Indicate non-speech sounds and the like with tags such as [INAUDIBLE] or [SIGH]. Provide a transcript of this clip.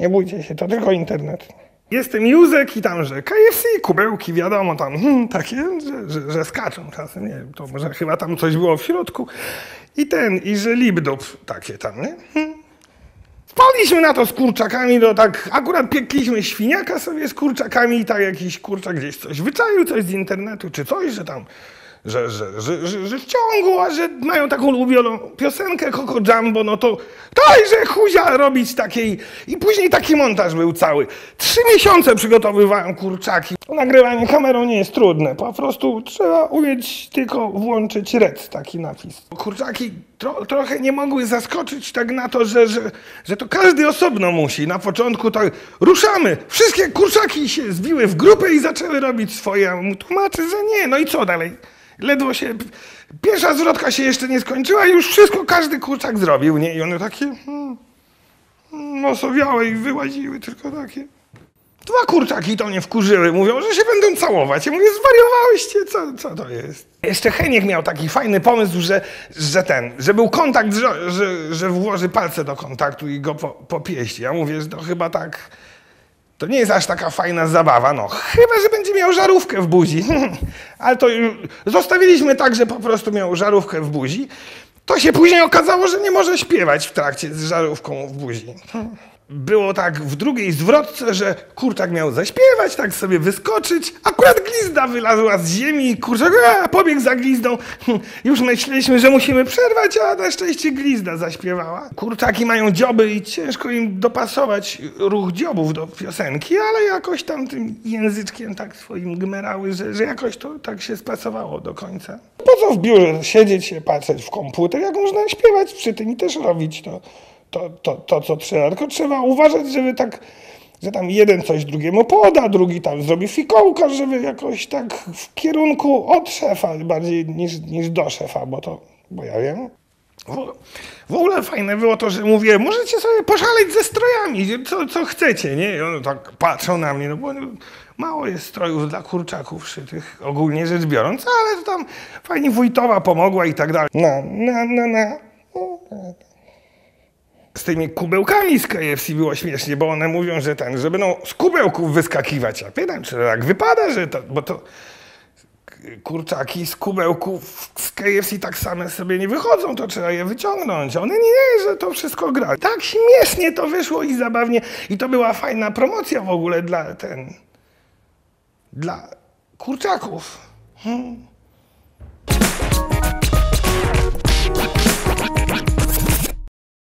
Nie bójcie się, to tylko internet. Jestem Józek i tam, że KFC, kubełki, wiadomo, tam hmm, takie, że, że, że skaczą czasem, nie to może chyba tam coś było w środku. I ten, i że lipdup takie tam, nie? Hmm. Wpadliśmy na to z kurczakami, no tak akurat piekliśmy świniaka sobie z kurczakami i tak jakiś kurczak gdzieś coś wyczaił, coś z internetu czy coś, że tam, że, że, że, że, że w ciągu, a że mają taką ulubioną piosenkę Coco Jumbo, no to dajże chuzia robić takiej i później taki montaż był cały. Trzy miesiące przygotowywałem kurczaki. Nagrywanie kamerą nie jest trudne, po prostu trzeba umieć tylko włączyć rec, taki napis. Kurczaki tro, trochę nie mogły zaskoczyć tak na to, że, że, że to każdy osobno musi. Na początku tak ruszamy, wszystkie kurczaki się zbiły w grupę i zaczęły robić swoje. A mu Tłumaczę, że nie, no i co dalej? Ledwo się, pierwsza zwrotka się jeszcze nie skończyła i już wszystko każdy kurczak zrobił, nie? I one takie hmm, hmm, osowiałe i wyłaziły tylko takie. Dwa kurczaki to mnie wkurzyły, mówią, że się będą całować. Ja mówię, zwariowałeście, co, co to jest? Jeszcze Heniek miał taki fajny pomysł, że, że ten, że był kontakt, że, że, że włoży palce do kontaktu i go po, popieści. Ja mówię, że to chyba tak, to nie jest aż taka fajna zabawa, no. Chyba, że będzie miał żarówkę w buzi. [LAUGHS] Ale to już zostawiliśmy tak, że po prostu miał żarówkę w buzi. To się później okazało, że nie może śpiewać w trakcie z żarówką w buzi. Było tak w drugiej zwrotce, że kurczak miał zaśpiewać, tak sobie wyskoczyć. Akurat glizda wylazła z ziemi i kurczak a, pobiegł za glizdą. [LAUGHS] Już myśleliśmy, że musimy przerwać, a na szczęście glizda zaśpiewała. Kurczaki mają dzioby i ciężko im dopasować ruch dziobów do piosenki, ale jakoś tam tym języczkiem tak swoim gmerały, że, że jakoś to tak się spasowało do końca. Po co w biurze siedzieć się, patrzeć w komputer, jak można śpiewać przy tym i też robić to to, to, to, co trzeba. Tylko trzeba uważać, żeby tak, że tam jeden coś drugiemu poda, drugi tam zrobi fikołka, żeby jakoś tak w kierunku od szefa bardziej niż, niż do szefa, bo to, bo ja wiem. W, ogóle fajne było to, że mówię, możecie sobie poszaleć ze strojami, co, co chcecie, nie? I one tak patrzą na mnie, no bo mało jest strojów dla kurczaków szytych, ogólnie rzecz biorąc, ale to tam fajnie wójtowa pomogła i tak dalej. No, no, no, no. Z tymi kubełkami z KFC było śmiesznie, bo one mówią, że ten, że będą z kubełków wyskakiwać. Ja pytam, czy tak wypada, że to, bo to kurczaki z kubełków z KFC tak same sobie nie wychodzą, to trzeba je wyciągnąć. One nie, że to wszystko gra. Tak śmiesznie to wyszło i zabawnie. I to była fajna promocja w ogóle dla ten, dla kurczaków. Hmm.